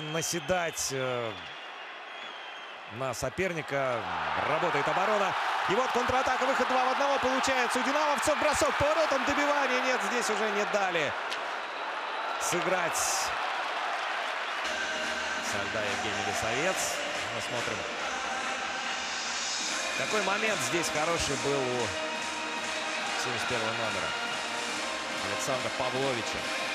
наседать э, на соперника. Работает оборона. И вот контратака, выход 2 в 1 получается у динамовцев. Бросок поворотом, добивания нет, здесь уже не дали сыграть Сальда Евгений Лисовец. Мы смотрим. Какой момент здесь хороший был у 71 номера Александра Павловича.